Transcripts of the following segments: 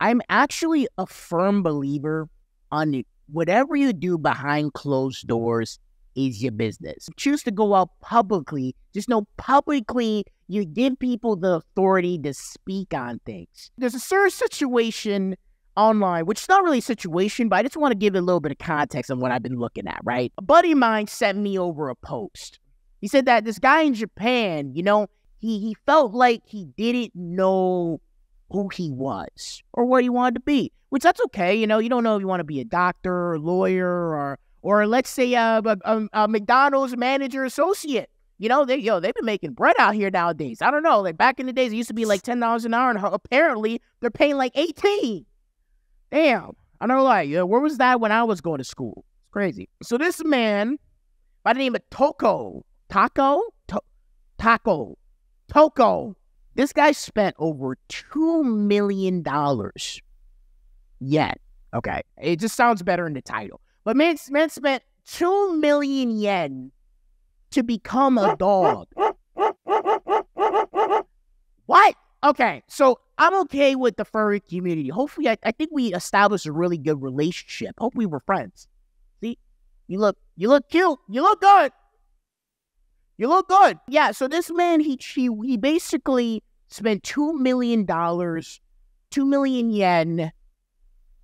I'm actually a firm believer on it. Whatever you do behind closed doors is your business. Choose to go out publicly. Just know publicly you give people the authority to speak on things. There's a certain situation online, which is not really a situation, but I just want to give it a little bit of context on what I've been looking at, right? A buddy of mine sent me over a post. He said that this guy in Japan, you know, he he felt like he didn't know who he was or what he wanted to be, which that's okay. You know, you don't know if you want to be a doctor or lawyer or or let's say uh, a, a, a McDonald's manager associate. You know, they yo, they've been making bread out here nowadays. I don't know. Like back in the days, it used to be like ten dollars an hour, and apparently they're paying like eighteen. Damn, I know. Like, yeah, where was that when I was going to school? It's crazy. So this man by the name of Toco, Taco, to- Taco, Toco. This guy spent over two million dollars. Yet, okay, it just sounds better in the title. But man, man spent two million yen to become a dog. What? Okay, so I'm okay with the furry community. Hopefully, I, I think we established a really good relationship. Hope we were friends. See, you look, you look cute. You look good. You look good. Yeah. So this man, he he, he basically spent two million dollars, two million yen.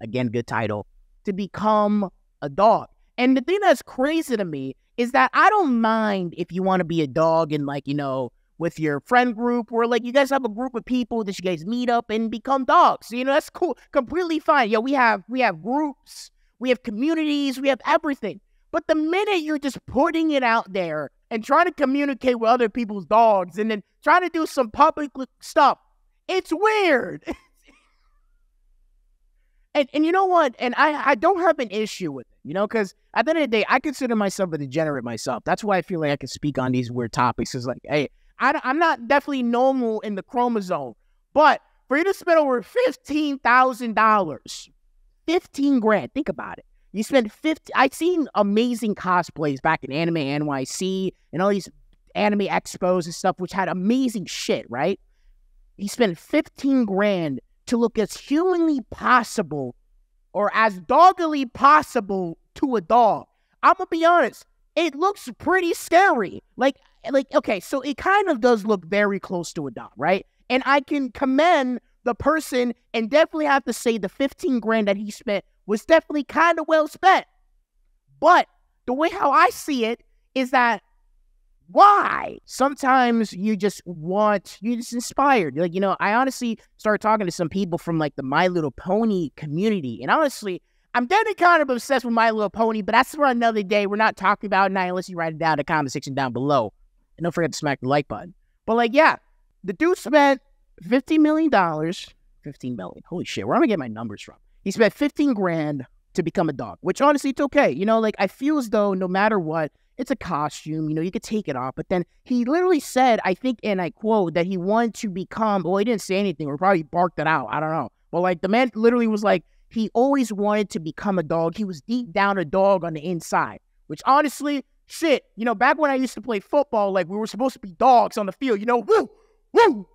Again, good title to become a dog. And the thing that's crazy to me is that I don't mind if you want to be a dog and like, you know, with your friend group or like you guys have a group of people that you guys meet up and become dogs. You know, that's cool. Completely fine. Yo, we have we have groups, we have communities, we have everything. But the minute you're just putting it out there and trying to communicate with other people's dogs and then trying to do some public stuff, it's weird. and and you know what? And I I don't have an issue with it, you know, because at the end of the day, I consider myself a degenerate myself. That's why I feel like I can speak on these weird topics. Is like, hey, I, I'm not definitely normal in the chromosome, but for you to spend over fifteen thousand dollars, fifteen grand, think about it. You spend fifty. I've seen amazing cosplays back in Anime NYC and all these anime expos and stuff, which had amazing shit, right? He spent fifteen grand to look as humanly possible or as doggily possible to a dog. I'm gonna be honest, it looks pretty scary. Like, like okay, so it kind of does look very close to a dog, right? And I can commend the person and definitely have to say the 15 grand that he spent was definitely kind of well spent. But the way how I see it is that why? Sometimes you just want, you're just inspired. Like, you know, I honestly started talking to some people from like the My Little Pony community. And honestly, I'm definitely kind of obsessed with My Little Pony, but that's for another day. We're not talking about it now unless you write it down in the comment section down below. And don't forget to smack the like button. But like, yeah, the dude spent $15 million. 15 million. Holy shit, where am I getting my numbers from? He spent 15 grand to become a dog, which honestly, it's okay. You know, like I feel as though no matter what, it's a costume, you know, you could take it off. But then he literally said, I think, and I quote, that he wanted to become, well, he didn't say anything, or probably barked it out. I don't know. But like the man literally was like, he always wanted to become a dog. He was deep down a dog on the inside, which honestly, shit, you know, back when I used to play football, like we were supposed to be dogs on the field, you know, woo, woo.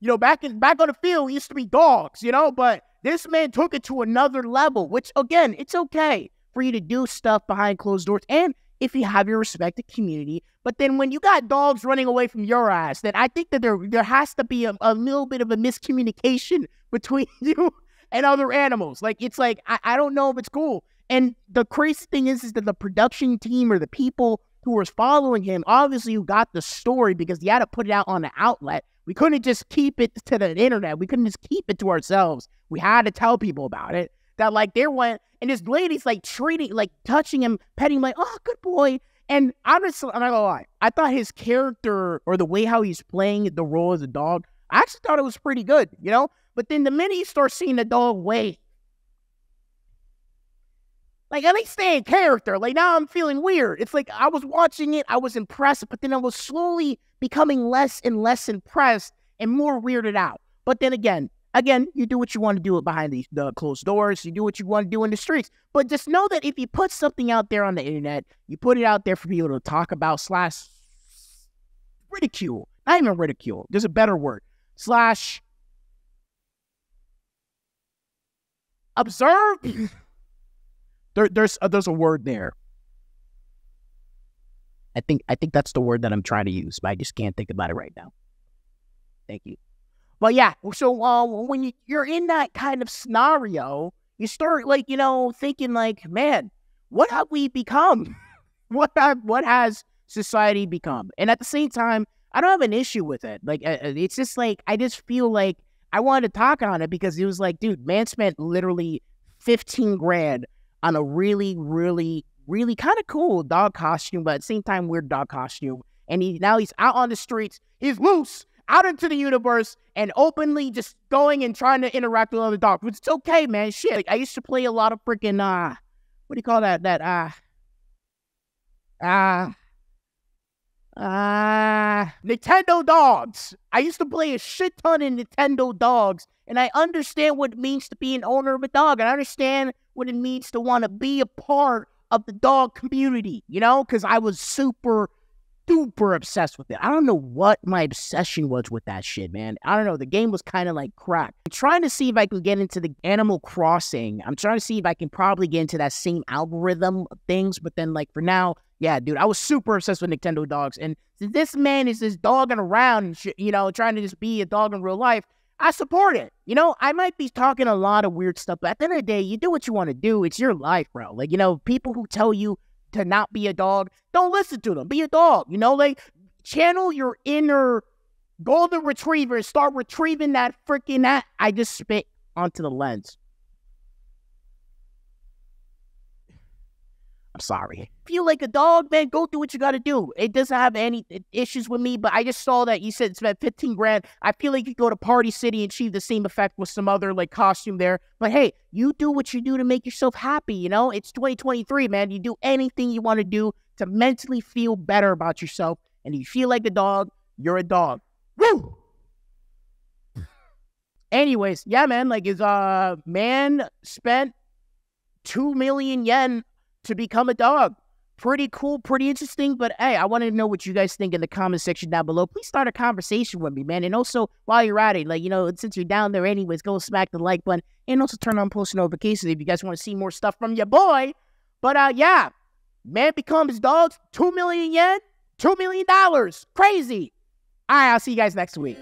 You know, back in back on the field, used to be dogs, you know, but this man took it to another level, which again, it's okay for you to do stuff behind closed doors and if you have your respected community. But then when you got dogs running away from your ass, then I think that there there has to be a, a little bit of a miscommunication between you and other animals. Like it's like I, I don't know if it's cool. And the crazy thing is, is that the production team or the people who was following him obviously who got the story because he had to put it out on the outlet. We couldn't just keep it to the internet. We couldn't just keep it to ourselves. We had to tell people about it that like there went and this lady's like treating, like touching him, petting him, like, oh, good boy. And honestly, I'm not gonna lie, I thought his character or the way how he's playing the role as a dog, I actually thought it was pretty good, you know? But then the minute you start seeing the dog wait, like at least stay in character. Like now I'm feeling weird. It's like I was watching it, I was impressed, but then I was slowly becoming less and less impressed and more weirded out. But then again, Again, you do what you want to do behind the, the closed doors. You do what you want to do in the streets. But just know that if you put something out there on the internet, you put it out there for people to talk about slash ridicule. Not even ridicule. There's a better word. Slash observe. there, there's uh, there's a word there. I think I think that's the word that I'm trying to use, but I just can't think about it right now. Thank you. But yeah, so uh, when you, you're in that kind of scenario, you start like you know thinking like, man, what have we become? what have, what has society become? And at the same time, I don't have an issue with it. Like uh, uh, it's just like I just feel like I wanted to talk on it because it was like, dude, man spent literally fifteen grand on a really, really, really kind of cool dog costume, but at the same time weird dog costume. And he now he's out on the streets. He's loose out into the universe and openly just going and trying to interact with other dogs. Which it's okay, man. Shit. Like, I used to play a lot of freaking uh what do you call that? That uh uh uh Nintendo dogs. I used to play a shit ton of Nintendo dogs, and I understand what it means to be an owner of a dog. And I understand what it means to want to be a part of the dog community, you know, because I was super super obsessed with it. I don't know what my obsession was with that shit, man. I don't know. The game was kind of like crack. I'm trying to see if I can get into the Animal Crossing. I'm trying to see if I can probably get into that same algorithm of things. But then, like, for now, yeah, dude, I was super obsessed with Nintendo dogs. And this man is just dogging around you know, trying to just be a dog in real life. I support it. You know, I might be talking a lot of weird stuff, but at the end of the day, you do what you want to do. It's your life, bro. Like, you know, people who tell you to not be a dog, don't listen to them. Be a dog. You know, like channel your inner golden retriever and start retrieving that freaking that I just spit onto the lens. I'm sorry. Feel like a dog, man. Go do what you got to do. It doesn't have any issues with me, but I just saw that you said spent 15 grand. I feel like you go to Party City and achieve the same effect with some other like costume there. But hey, you do what you do to make yourself happy. You know, it's 2023, man. You do anything you want to do to mentally feel better about yourself. And if you feel like a dog, you're a dog. Woo! Anyways, yeah, man. Like, is uh man spent two million yen to become a dog. Pretty cool, pretty interesting. But hey, I want to know what you guys think in the comment section down below. Please start a conversation with me, man. And also, while you're at it, like, you know, since you're down there anyways, go smack the like button and also turn on post notifications if you guys want to see more stuff from your boy. But uh, yeah, man becomes dogs, two million yen, two million dollars. Crazy. All right, I'll see you guys next week.